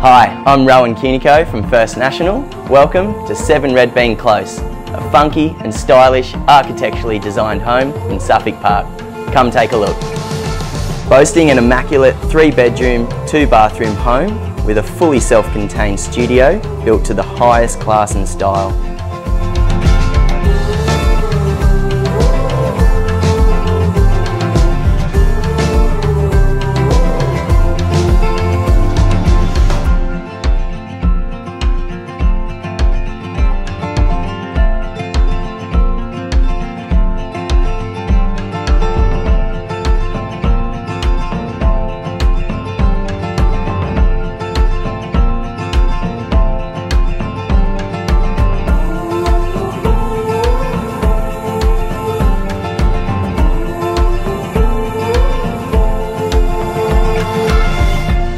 Hi, I'm Rowan Cunico from First National. Welcome to 7 Red Bean Close, a funky and stylish architecturally designed home in Suffolk Park. Come take a look. Boasting an immaculate three bedroom, two bathroom home with a fully self-contained studio built to the highest class and style.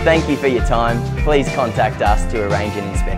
Thank you for your time. Please contact us to arrange an inspection.